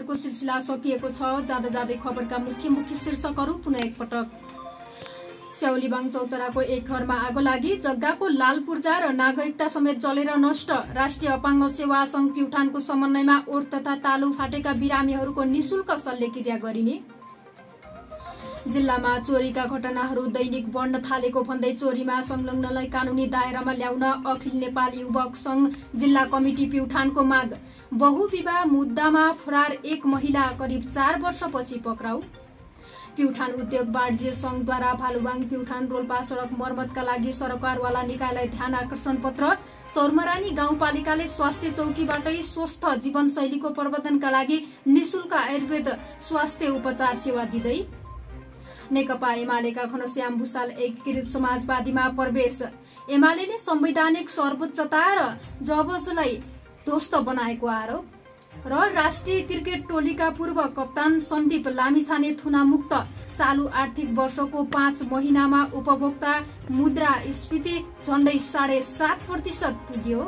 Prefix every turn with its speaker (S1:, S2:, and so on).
S1: खबरको सिलसिला सकिएको छ। जाँदा जाँदै खबरका मुख्य मुख्य शीर्षकहरू पुनः एकपटक। स्याउलीबाङ चौतराको एक घरमा आगो लागि जग्गाको लाल पूर्जा र नागरिकता समेत जलेर नष्ट। राष्ट्रिय अपाङ्ग सेवा संघ प्युठानको समन्वयमा ओठ तथा तालु फाटेका बिरामीहरूको निशुल्क शल्यक्रिया गरिने। जिल्लामा चोरीका घटनाहरू दैनिक बढ्न थालेको भन्दै चोरीमा संलग्नलाई कानूनी दायरामा ल्याउन अखिल नेपाल युवक संघ जिल्ला कमिटी प्युठानको माग। बहुविवाह मुद्दामा फरार एक महिला करिब चार वर्षपछि पक्राउ। प्युठान उद्योग वाणिज्य संघद्वारा भालुबाङ प्युठान रोल्पा सड़क मर्मतका लागि सरकारवाला निकायलाई ध्यान आकर्षण पत्र। सौरमरानी गाउँपालिकाले स्वास्थ्य चौकीबाटै स्वस्थ जीवनशैलीको प्रवर्धनका लागि निशुल्क आयुर्वेद स्वास्थ्य उपचार सेवा दिँदै नेकपा एमालेका घनश्याम भूषाल एकीकृत समाजवादीमा प्रवेश। एमाले संवैधानिक सर्वोच्चता र जबजलाई ध्वस्त बनाएको आरोप। र राष्ट्रिय क्रिकेट टोलीका पूर्व कप्तान सन्दीप लामिछाने थुनामुक्त चालु आर्थिक वर्षको पाँच महिनामा उपभोक्ता मुद्रा स्फीति झण्डै साढे सात प्रतिशत पुग्यो।